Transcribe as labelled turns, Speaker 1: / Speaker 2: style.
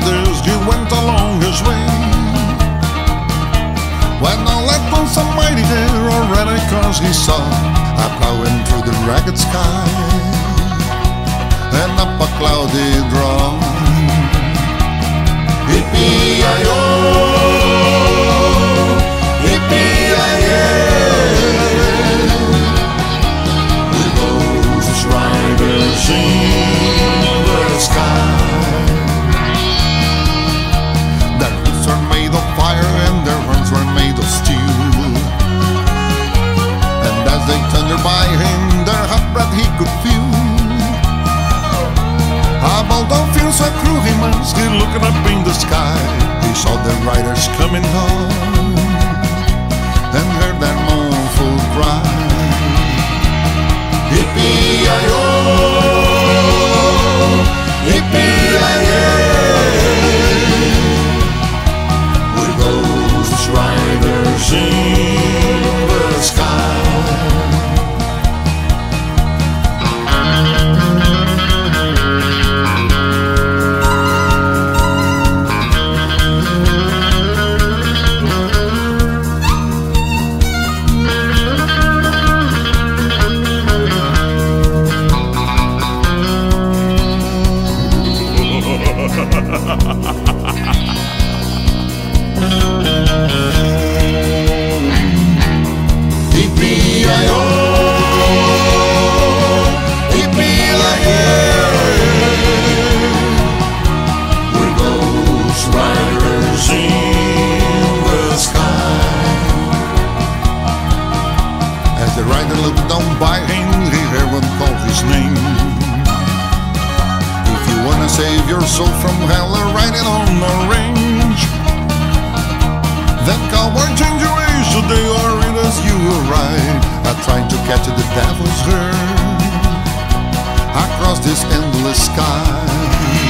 Speaker 1: others, you went along longest way. When I left on some mighty day, already cause he saw, I plowing through the ragged sky. And up a cloudy the sky, he saw the riders coming home and heard their mournful cry. By him, he heard one call his name. If you wanna save your soul from hell, uh, ride it on the range. Then cowboy, change your ways today, or it is you will ride. I trying to catch the devil's herd across this endless sky.